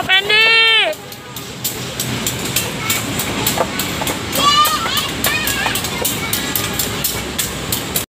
Up, ending!